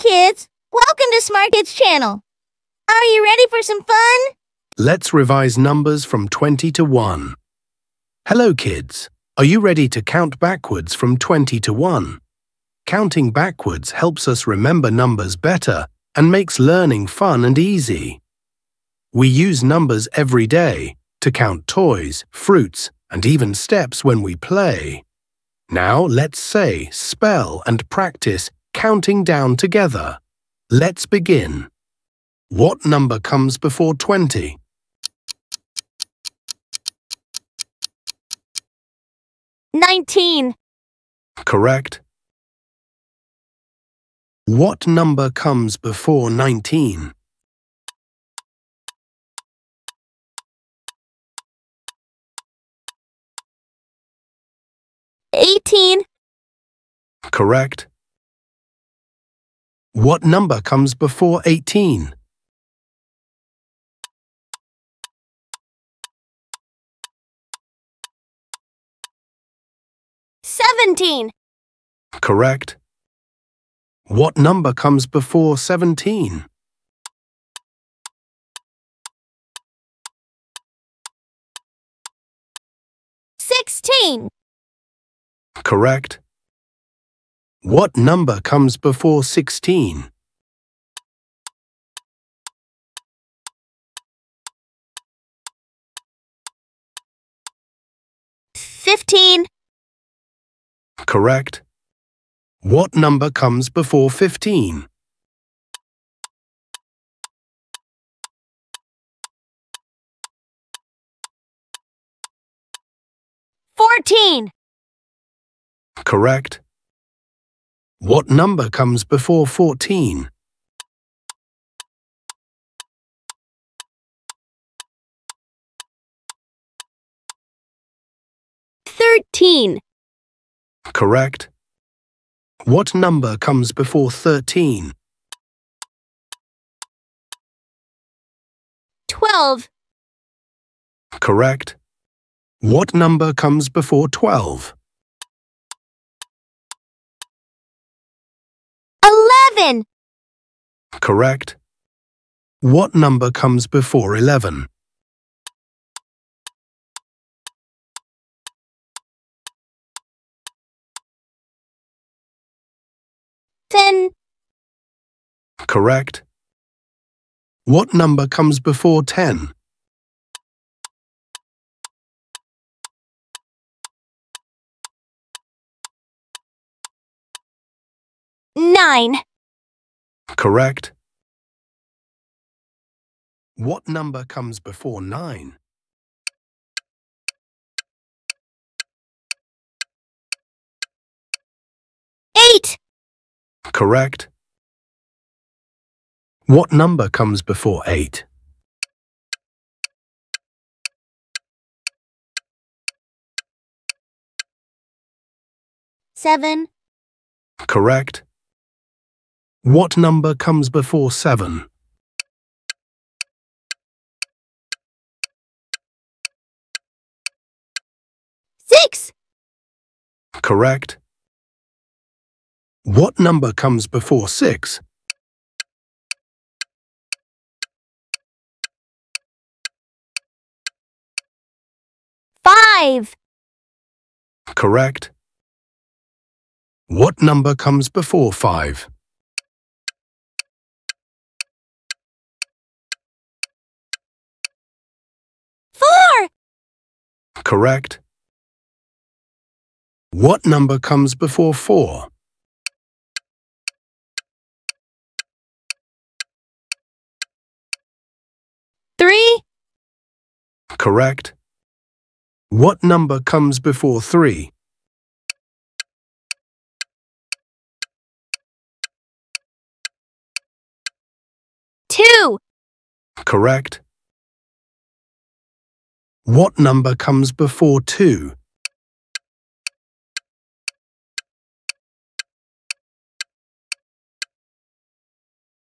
kids. Welcome to Smart Kids Channel. Are you ready for some fun? Let's revise numbers from 20 to 1. Hello, kids. Are you ready to count backwards from 20 to 1? Counting backwards helps us remember numbers better and makes learning fun and easy. We use numbers every day to count toys, fruits, and even steps when we play. Now let's say, spell, and practice counting down together. Let's begin. What number comes before 20? Nineteen. Correct. What number comes before 19? Eighteen. Correct. What number comes before 18? Seventeen. Correct. What number comes before 17? Sixteen. Correct. What number comes before 16? Fifteen. Correct. What number comes before 15? Fourteen. Correct. What number comes before 14? Thirteen. Correct. What number comes before 13? Twelve. Correct. What number comes before 12? Eleven. Correct. What number comes before 11? Ten. Correct. What number comes before 10? Nine. Correct. What number comes before 9? Eight. Correct. What number comes before 8? Seven. Correct. What number comes before 7? Six. Correct. What number comes before 6? Five. Correct. What number comes before 5? Correct. What number comes before 4? Three. Correct. What number comes before 3? Two. Correct. What number comes before 2?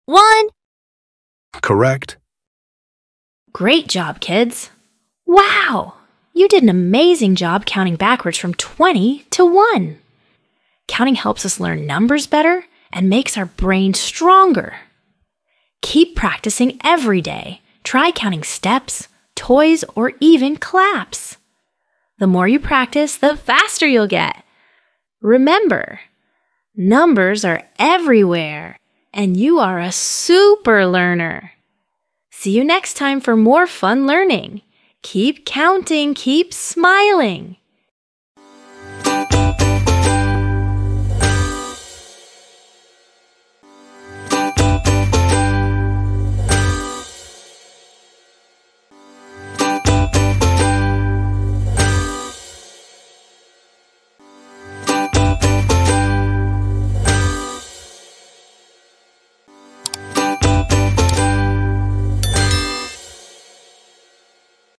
One. Correct. Great job, kids! Wow! You did an amazing job counting backwards from 20 to 1. Counting helps us learn numbers better and makes our brain stronger. Keep practicing every day. Try counting steps, toys, or even claps. The more you practice, the faster you'll get. Remember, numbers are everywhere, and you are a super learner. See you next time for more fun learning. Keep counting, keep smiling.